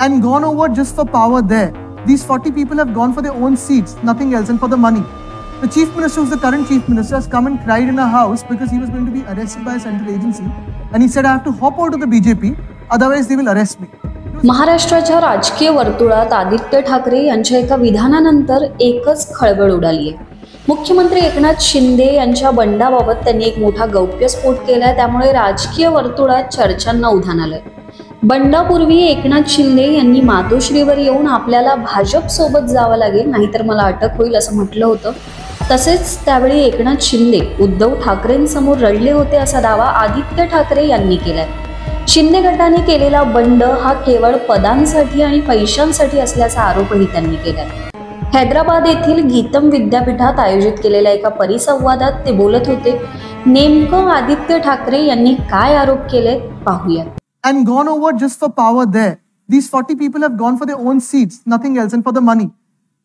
and gone over just for power there. These 40 people have gone for their own seats, nothing else, and for the money. The chief minister, who's the current chief minister, has come and cried in a house because he was going to be arrested by a central agency. And he said, I have to hop out of the BJP, otherwise they will arrest me. महाराष्ट्राच्या राजकीय वर्तुळात आदित्य ठाकरे यांच्या एका विधानानंतर एकच खळबळ उडाली आहे मुख्यमंत्री एकनाथ शिंदे यांच्या बंडाबाबत त्यांनी एक मोठा गौप्यस्फोट केला त्यामुळे राजकीय वर्तुळात चर्चांना उधाण आलंय बंडापूर्वी एकनाथ शिंदे यांनी मातोश्रीवर येऊन आपल्याला भाजप सोबत जावं लागेल नाहीतर मला अटक होईल असं म्हटलं होतं. तसेच त्यावेळी एकनाथ शिंदे उद्धव ठाकरेंसमोर रडले होते असा दावा आदित्य ठाकरे यांनी केलाय. शिंदे गटाने केलेला बंड हा केवळ पदांसाठी आणि पैशांसाठी असल्याचा आरोपही त्यांनी केलाय. हैदराबाद येथील गीतम विद्यापीठात आयोजित केलेल्या एका परिसंवादात ते बोलत होते नेमकं आदित्य ठाकरे यांनी काय आरोप केले पाहूया. And gone over just for power there. These 40 people have gone for their own seats, nothing else, and for the money.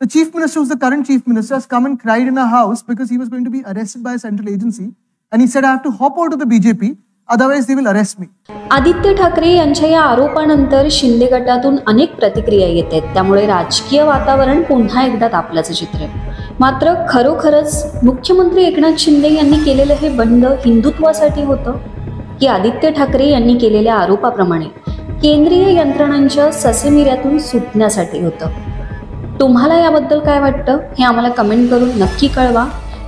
The chief minister, who's the current chief minister, has come and cried in a house because he was going to be arrested by a central agency. And he said, I have to hop out of the BJP, otherwise they will arrest me. Aditya Thackeray यांच्या या आरोपानंतर शिंदे गटातून अनेक प्रतिक्रिया येत आहेत त्यामुळे राजकीय वातावरण पुन्हा एकदा तापल्याचं चित्र मात्र खरोखरच मुख्यमंत्री एकनाथ शिंदे यांनी केलेलं हे बंड हिंदुत्वासाठी होतं की आदित्य ठाकरे यांनी केलेल्या आरोपाप्रमाणे केंद्रीय यंत्रणांच्या ससेमिऱ्यातून सुटण्यासाठी होतं. तुम्हाला याबद्दल काय वाटतं हे आम्हाला कमेंट करून नक्की कळवा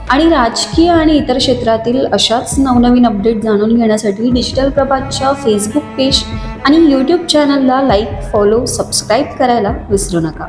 आणि राजकीय आणि इतर क्षेत्रातील अशाच नवनवीन अपडेट जाणून घेण्यासाठी डिजिटल प्रभातच्या फेसबुक पेज आणि यूट्यूब चॅनलला लाईक फॉलो सबस्क्राईब करायला विसरू नका.